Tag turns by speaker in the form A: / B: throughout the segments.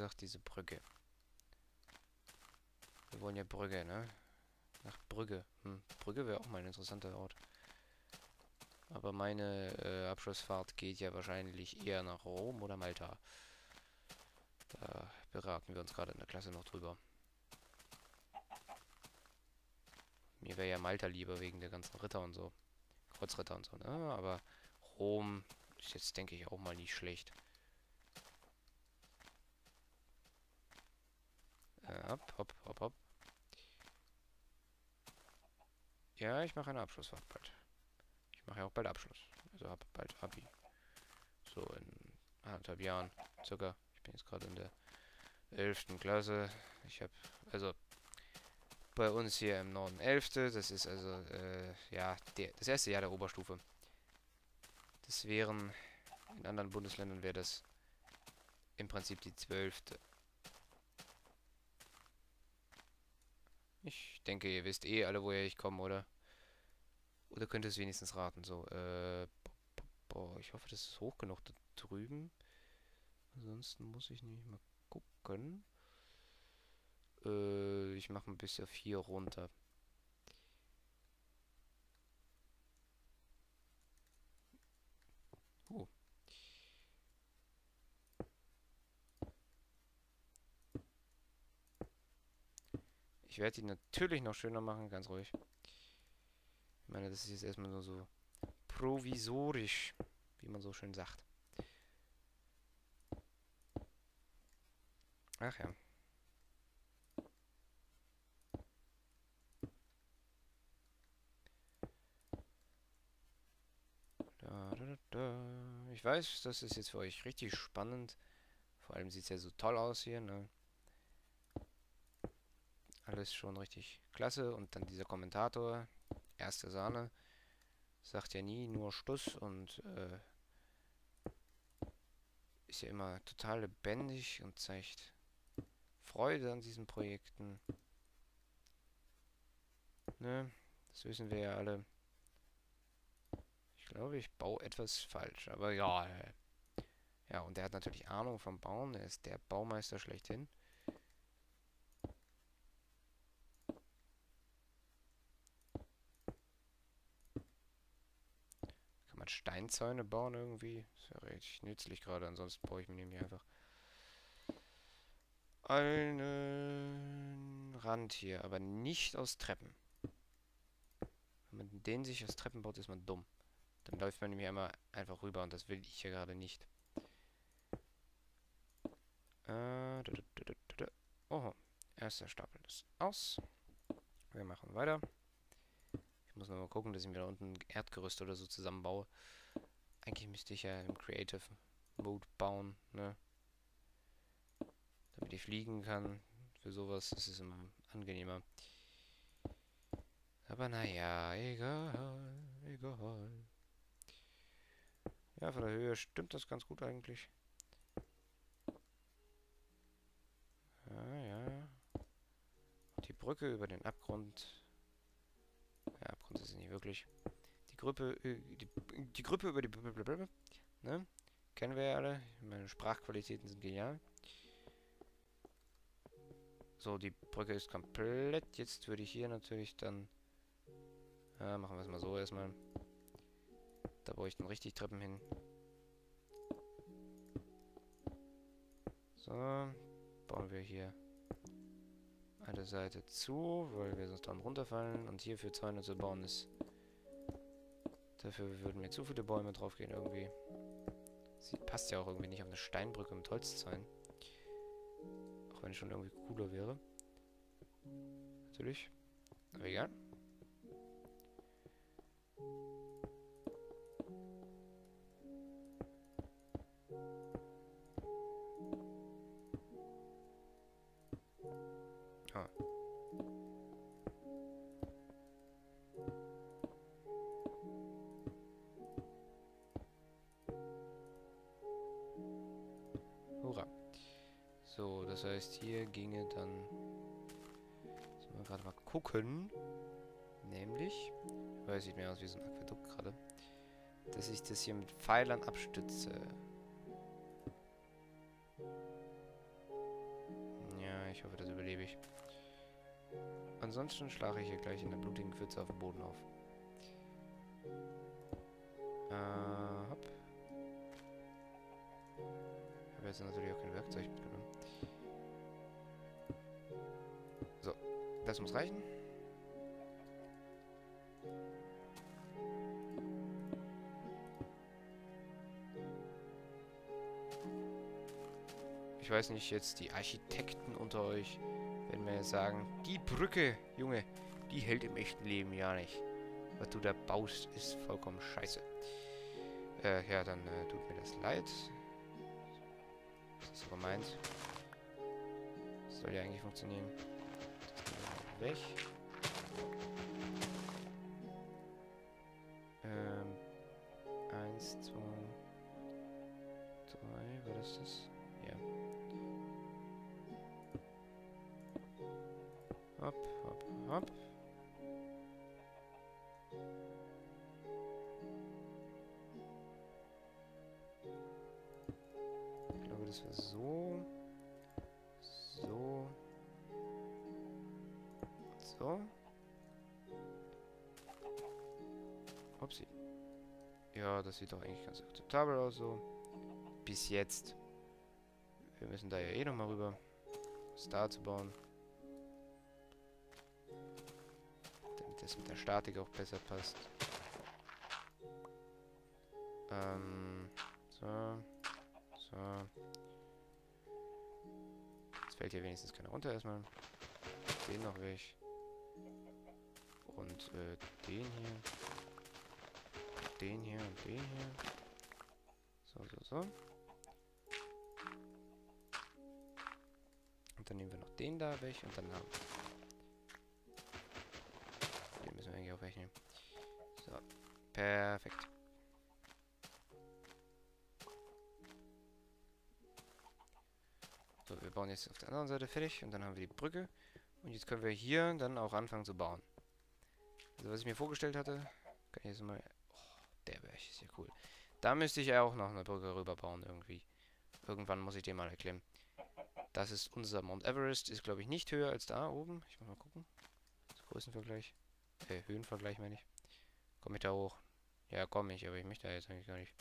A: gesagt, diese Brücke. Wir wollen ja Brücke, ne? Nach Brügge. Hm, Brügge wäre auch mal ein interessanter Ort. Aber meine äh, Abschlussfahrt geht ja wahrscheinlich eher nach Rom oder Malta. Da beraten wir uns gerade in der Klasse noch drüber. Mir wäre ja Malta lieber wegen der ganzen Ritter und so. Kreuzritter und so, ne? Aber Rom ist jetzt, denke ich, auch mal nicht schlecht. Hopp, hopp, hopp, hopp. Ja, ich mache eine Abschlussfahrt bald. Ich mache ja auch bald Abschluss. Also habe bald Abi. So in anderthalb Jahren circa. Ich bin jetzt gerade in der 11. Klasse. Ich habe, also bei uns hier im Norden 11. Das ist also, äh, ja, der, das erste Jahr der Oberstufe. Das wären, in anderen Bundesländern wäre das im Prinzip die 12. Ich denke, ihr wisst eh alle, woher ich komme, oder? Oder könnt ihr es wenigstens raten, so, äh, boah, ich hoffe, das ist hoch genug da drüben. Ansonsten muss ich nicht mal gucken. Äh, ich mache ein bisschen 4 runter. Ich werde die natürlich noch schöner machen, ganz ruhig. Ich meine, das ist jetzt erstmal nur so provisorisch, wie man so schön sagt. Ach ja. Da, da, da. Ich weiß, das ist jetzt für euch richtig spannend. Vor allem sieht es ja so toll aus hier, ne? Alles schon richtig klasse. Und dann dieser Kommentator, erste Sahne, sagt ja nie nur Stuss und äh, ist ja immer total lebendig und zeigt Freude an diesen Projekten. Ne, das wissen wir ja alle. Ich glaube, ich baue etwas falsch, aber ja. Ja, und er hat natürlich Ahnung vom Bauen. Er ist der Baumeister schlechthin. Steinzäune bauen irgendwie. Ist ja richtig nützlich gerade, ansonsten baue ich mir nämlich einfach einen Rand hier, aber nicht aus Treppen. Wenn man den sich aus Treppen baut, ist man dumm. Dann läuft man nämlich einmal einfach rüber und das will ich hier gerade nicht. Äh, oh, erster Stapel ist aus. Wir machen weiter. Ich muss noch mal gucken, dass ich mir da unten ein Erdgerüst oder so zusammenbaue. Eigentlich müsste ich ja im Creative Mode bauen, ne? Damit ich fliegen kann. Für sowas ist es immer angenehmer. Aber naja, egal, egal. Ja, von der Höhe stimmt das ganz gut eigentlich. Ja, ja. Die Brücke über den Abgrund ja, Abgrund ist es nicht wirklich. Gruppe, äh, die, die Gruppe über die... Blablabla, ne? Kennen wir ja alle. Meine Sprachqualitäten sind genial. So, die Brücke ist komplett. Jetzt würde ich hier natürlich dann... Ja, machen wir es mal so erstmal. Da baue ich dann richtig Treppen hin. So, bauen wir hier eine Seite zu, weil wir sonst dann runterfallen. Und hier für 200 zu bauen ist... Dafür würden mir zu viele Bäume draufgehen irgendwie. Sie passt ja auch irgendwie nicht auf eine Steinbrücke mit Holz sein. Auch wenn es schon irgendwie cooler wäre. Natürlich. Aber egal. Das heißt, hier ginge dann... Sollen wir gerade mal gucken. Nämlich... Weil sieht mir aus wie so ein Aquädukt gerade. Dass ich das hier mit Pfeilern abstütze. ich hoffe, das überlebe ich. Ansonsten schlage ich hier gleich in der blutigen Pfütze auf dem Boden auf. Äh, hopp. Ich habe jetzt natürlich auch kein Werkzeug mitgenommen. Das muss reichen. Ich weiß nicht, jetzt die Architekten unter euch werden mir sagen, die Brücke, Junge, die hält im echten Leben ja nicht. Was du da baust, ist vollkommen scheiße. Äh, ja, dann äh, tut mir das leid. Das ist aber meins. Das soll ja eigentlich funktionieren. Weg. Ähm, eins, zwei, drei, war das das? Ja. Hopp, hopp, hopp. Upsi. Ja, das sieht doch eigentlich ganz akzeptabel aus so. Bis jetzt. Wir müssen da ja eh nochmal rüber. Da zu bauen. Damit das mit der Statik auch besser passt. Ähm, so. So. Jetzt fällt hier wenigstens keiner runter erstmal. Den noch weg. Und äh, den hier. Den hier und den hier. So, so, so. Und dann nehmen wir noch den da weg und dann haben Den müssen wir eigentlich auch wegnehmen. So, perfekt. So, wir bauen jetzt auf der anderen Seite fertig und dann haben wir die Brücke. Und jetzt können wir hier dann auch anfangen zu bauen. Also was ich mir vorgestellt hatte, kann ich jetzt mal... Der Berg ist ja cool. Da müsste ich auch noch eine Brücke rüber bauen irgendwie. Irgendwann muss ich den mal erklimmen. Das ist unser Mount Everest. Ist, glaube ich, nicht höher als da oben. Ich muss mal gucken. Das Größenvergleich. Äh, Höhenvergleich meine ich. Komme ich da hoch? Ja, komme ich, aber ich möchte da jetzt eigentlich gar nicht.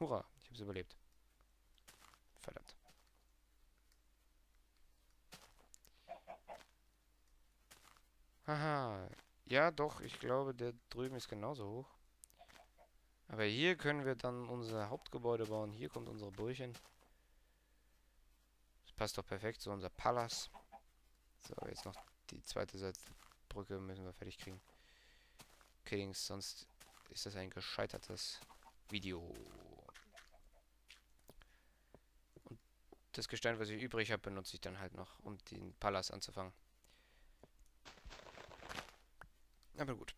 A: Hurra, ich habe es überlebt. Verdammt. Haha. Ja, doch, ich glaube, der drüben ist genauso hoch. Aber hier können wir dann unser Hauptgebäude bauen. Hier kommt unsere Burg hin. Das passt doch perfekt zu unser Palas. So, jetzt noch die zweite Seite Brücke müssen wir fertig kriegen. Killings, sonst ist das ein gescheitertes Video. Und das Gestein, was ich übrig habe, benutze ich dann halt noch, um den Palas anzufangen. Aber gut.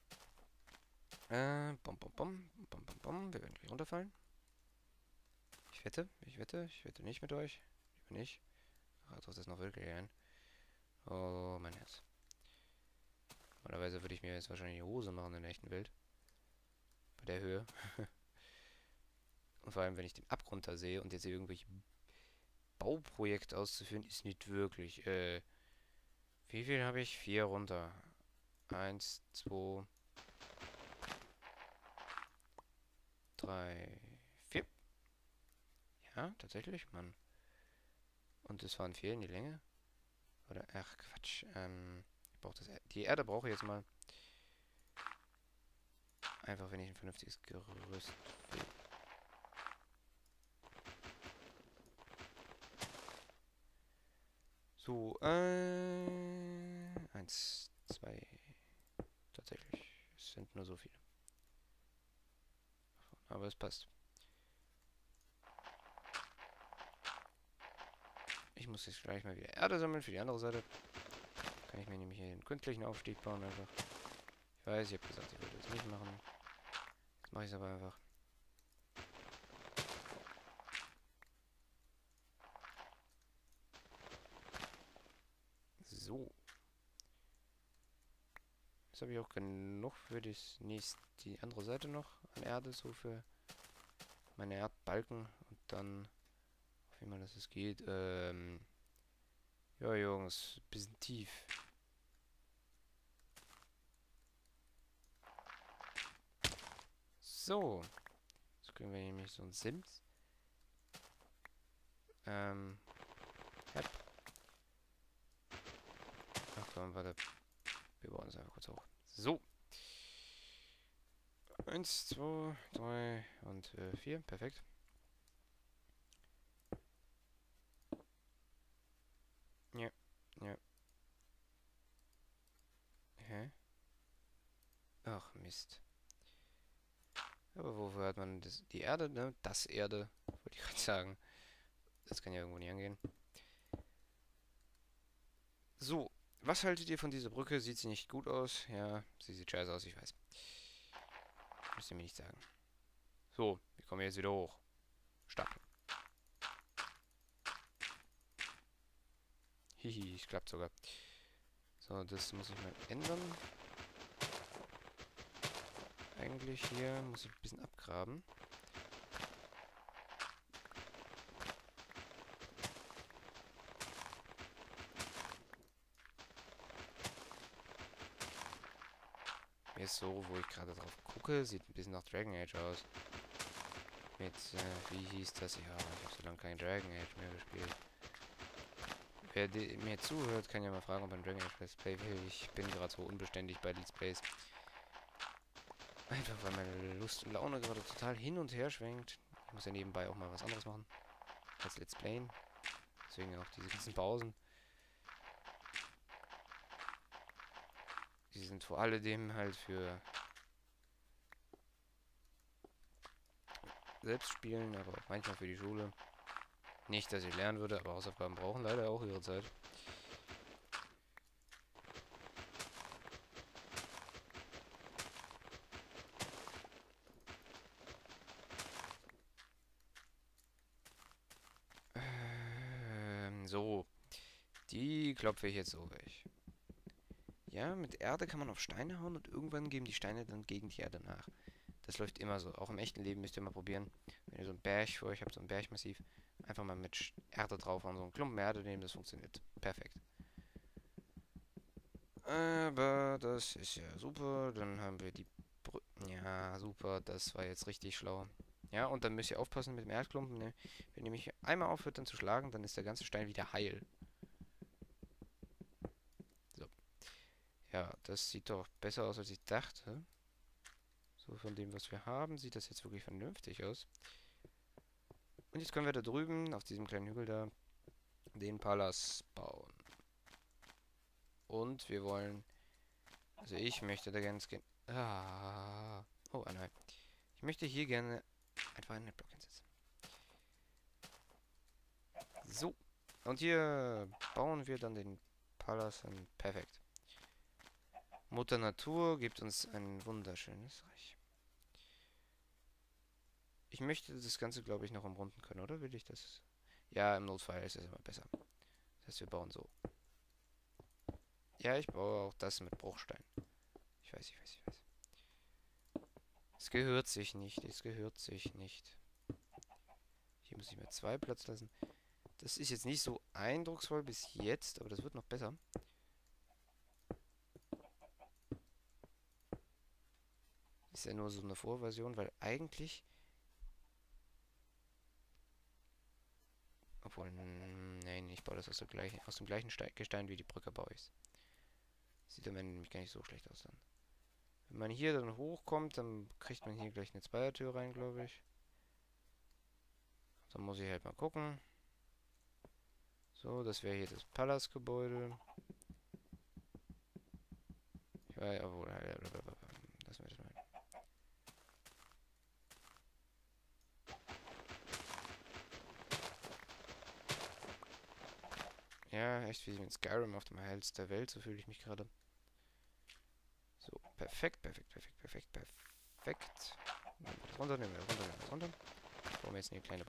A: Äh, bom, bom, bom, bom, bom, bom. Wir werden gleich runterfallen. Ich wette, ich wette, ich wette nicht mit euch. Lieber nicht. Ach, das noch wirklich ein. Oh, mein Herz. Normalerweise würde ich mir jetzt wahrscheinlich die Hose machen in der echten Welt. Bei der Höhe. und vor allem, wenn ich den Abgrund da sehe und jetzt hier irgendwelche Bauprojekte auszuführen, ist nicht wirklich. Äh, wie viel habe ich? Vier runter. Eins, zwei, drei, vier. Ja, tatsächlich, Mann. Und es waren vier in die Länge. Oder, ach Quatsch. Ähm, ich brauche das. Die Erde brauche ich jetzt mal. Einfach, wenn ich ein vernünftiges Gerüst will. So, äh, eins, zwei, tatsächlich. Es sind nur so viele. Aber es passt. Ich muss jetzt gleich mal wieder Erde sammeln für die andere Seite. Kann ich mir nämlich hier einen künstlichen Aufstieg bauen einfach. Ich weiß, ich habe gesagt, ich würde das nicht machen. Jetzt mache ich es aber einfach. So. Jetzt habe ich auch genug für das nächste, die andere Seite noch an Erde, so für meine Erdbalken und dann, wie man das es geht. Ähm ja, Jungs, bisschen tief. So. Jetzt kriegen wir nämlich so ein Sims. Ähm. Ach komm, warte. Wir bauen es einfach kurz hoch. So. Eins, zwei, drei und äh, vier. Perfekt. Ja, ja. Hä? Ach, Mist. Aber wofür hat man das, die Erde, ne? Das Erde, wollte ich gerade sagen. Das kann ja irgendwo nicht angehen. So, was haltet ihr von dieser Brücke? Sieht sie nicht gut aus? Ja, sie sieht scheiße aus, ich weiß. Müsst ihr mir nicht sagen. So, wir kommen jetzt wieder hoch. Starten. Hihi, es klappt sogar. So, das muss ich mal ändern eigentlich hier, muss ich ein bisschen abgraben. Ist so, wo ich gerade drauf gucke, sieht ein bisschen nach Dragon Age aus. Mit, äh, wie hieß das? Ja, ich habe so lange kein Dragon Age mehr gespielt. Wer mir zuhört, kann ja mal fragen, ob ein Dragon Age Let's Play will. Ich bin gerade so unbeständig bei Let's Plays. Einfach weil meine Lust und Laune gerade total hin und her schwenkt. Ich muss ja nebenbei auch mal was anderes machen. Als Let's Playen. Deswegen auch diese ganzen Pausen. Die sind vor alledem halt für Selbstspielen, aber auch manchmal für die Schule. Nicht, dass ich lernen würde, aber Hausaufgaben brauchen leider auch ihre Zeit. So. Die klopfe ich jetzt so weg. Ja, mit Erde kann man auf Steine hauen und irgendwann geben die Steine dann gegen die Erde nach. Das läuft immer so. Auch im echten Leben müsst ihr mal probieren. Wenn ihr so einen Berg vor euch habt, so ein Bergmassiv, einfach mal mit Erde draufhauen, so einen Klumpen Erde nehmen, das funktioniert. Perfekt. Aber das ist ja super. Dann haben wir die Brü Ja, super. Das war jetzt richtig schlau. Ja, und dann müsst ihr aufpassen mit dem Erdklumpen. Ne? Wenn ihr mich einmal aufhört, dann zu schlagen, dann ist der ganze Stein wieder heil. Ja, das sieht doch besser aus, als ich dachte. So, von dem, was wir haben, sieht das jetzt wirklich vernünftig aus. Und jetzt können wir da drüben, auf diesem kleinen Hügel da, den Palas bauen. Und wir wollen... Also ich möchte da ganz gerne... Ah. Oh, nein. Ich möchte hier gerne Einfach einen Block hinsetzen. So. Und hier bauen wir dann den Palast. Perfekt. Mutter Natur gibt uns ein wunderschönes Reich. Ich möchte das Ganze, glaube ich, noch umrunden können, oder? Will ich das? Ja, im Notfall ist es immer besser. Das heißt, wir bauen so. Ja, ich baue auch das mit Bruchstein. Ich weiß, ich weiß, ich weiß. Es gehört sich nicht. Es gehört sich nicht. Hier muss ich mir zwei Platz lassen. Das ist jetzt nicht so eindrucksvoll bis jetzt, aber das wird noch besser. Ist ja nur so eine Vorversion, weil eigentlich... Obwohl, nein, ich baue das aus, gleichen, aus dem gleichen Gestein wie die Brücke baue ich Sieht am Ende nämlich gar nicht so schlecht aus dann. Wenn man hier dann hochkommt, dann kriegt man hier gleich eine Zweiertür rein, glaube ich. Dann muss ich halt mal gucken. So, das wäre hier das Palastgebäude. Ich weiß, obwohl, lassen wir das mal. Ja, echt wie in Skyrim auf dem Heils der Welt, so fühle ich mich gerade. Perfekt, perfekt, perfekt, perfekt, perfekt. Nehmen wir das runter, nehmen wir das runter, nehmen wir das runter. Bauen wir jetzt eine kleine